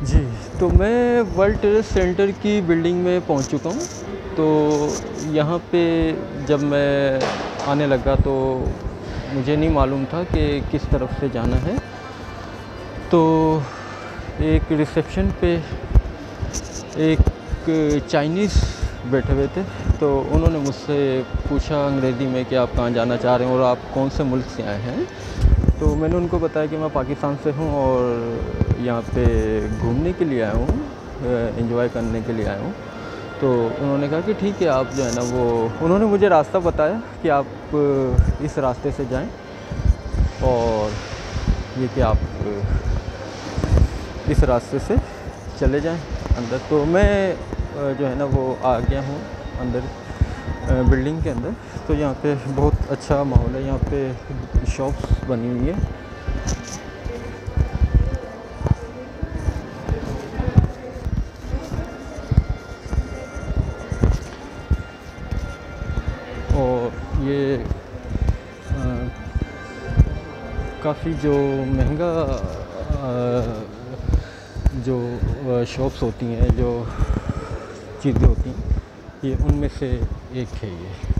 जी तो मैं World Trade Center की बिल्डिंग में पहुँच चुका हूँ। तो यहाँ पे जब मैं आने लगा तो मुझे नहीं मालूम था कि किस तरफ़ से जाना है। तो एक रिसेप्शन पे एक चाइनीज़ बैठे हुए थे। तो उन्होंने मुझसे पूछा अंग्रेज़ी में कि आप कहाँ जाना चाह रहे हैं और आप कौन से मुल्क से आए हैं। तो मैंने उनको बताया कि मैं पाकिस्तान से हूँ और यहाँ पे घूमने के लिए आया हूँ एंजॉय करने के लिए आया हूँ। तो उन्होंने कहा कि ठीक है, आप जो है ना वो, उन्होंने मुझे रास्ता बताया कि आप इस रास्ते से जाएँ और ये कि आप इस रास्ते से चले जाएँ अंदर। तो मैं जो है ना वो आ गया हूँ अंदर बिल्डिंग के अंदर। तो यहाँ पे बहुत अच्छा माहौल है, यहाँ पे शॉप्स बनी हुई है। काफ़ी जो महँगा जो शॉप्स होती हैं, जो चीज़ें होती हैं, ये उनमें से एक है ये।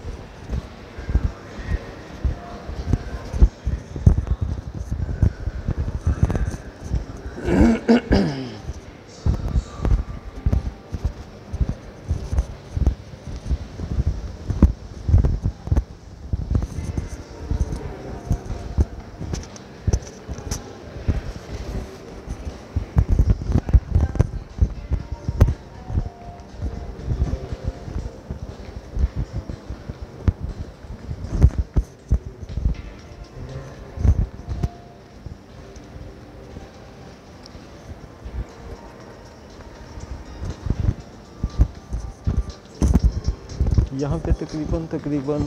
यहाँ पे तकरीबन तकरीबन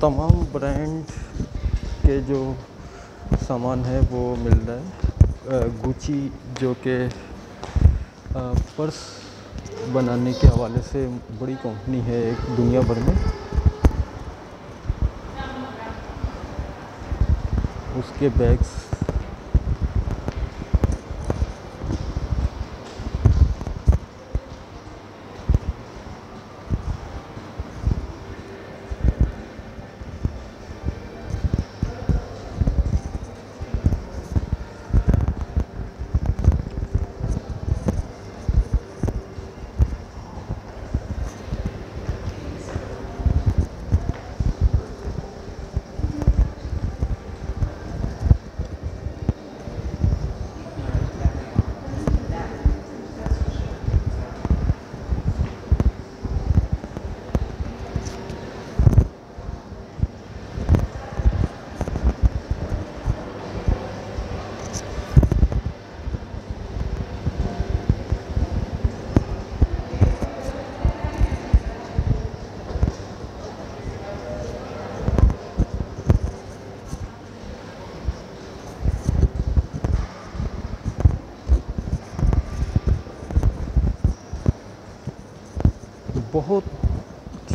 तमाम ब्रांड के जो सामान है वो मिल रहा है। गुची जो कि पर्स बनाने के हवाले से बड़ी कंपनी है एक दुनिया भर में। उसके बैग्स बहुत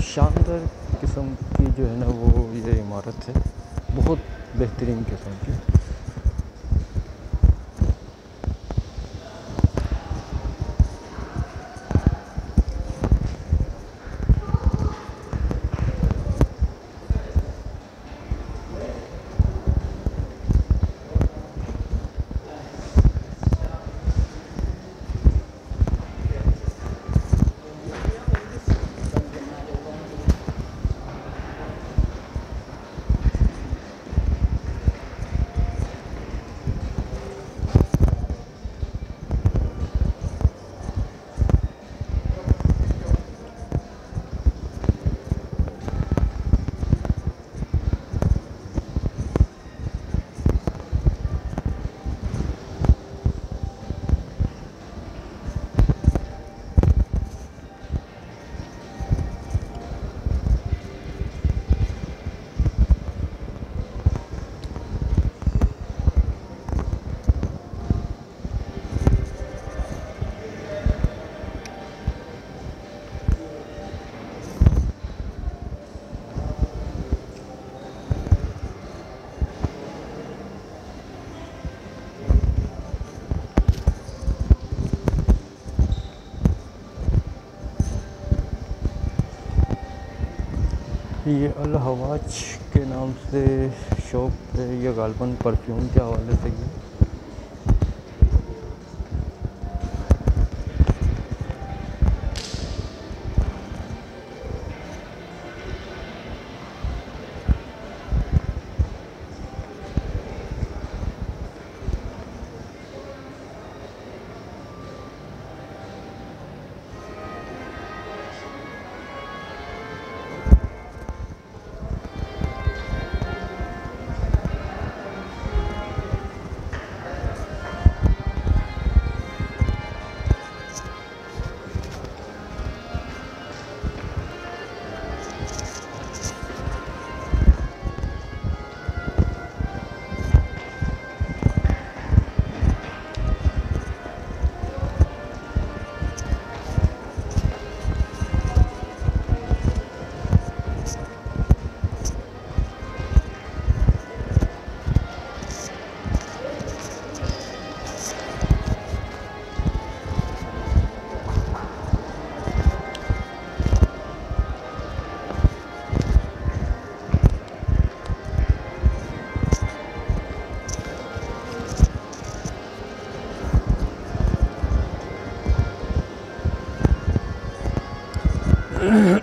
शानदार किस्म की जो है ना वो ये इमारत है। बहुत बेहतरीन किस्म की। ये अल हवाज के नाम से शॉप है यह गालबन परफ्यूम के हवाले से ही। यहाँ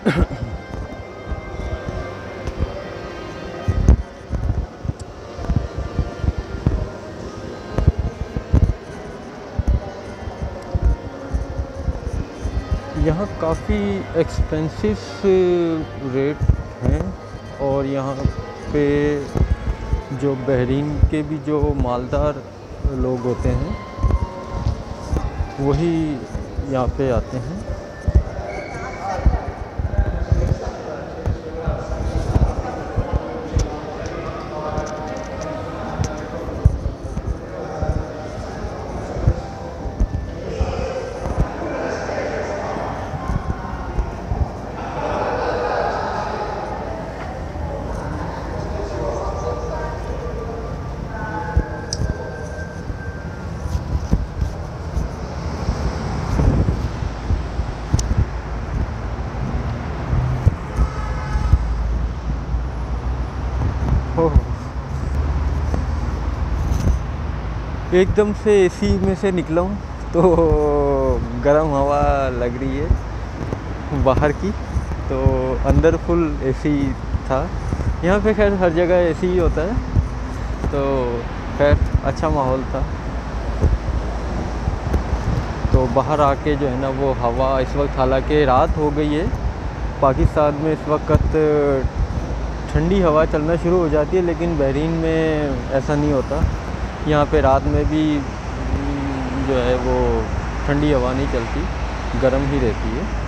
काफ़ी एक्सपेंसिव रेट हैं और यहाँ पे जो बहरीन के भी जो मालदार लोग होते हैं, वही यहाँ पे आते हैं। एकदम से एसी में से निकला हूँ तो गर्म हवा लग रही है बाहर की तो अंदर फुल एसी था। यहाँ पे खैर हर जगह एसी ही होता है तो खैर अच्छा माहौल था। तो बाहर आके जो है ना वो हवा इस वक्त हालाँकि रात हो गई है, पाकिस्तान में इस वक्त ठंडी हवा चलना शुरू हो जाती है, लेकिन बहरीन में ऐसा नहीं होता। यहाँ पे रात में भी, जो है वो ठंडी हवा नहीं चलती, गर्म ही रहती है।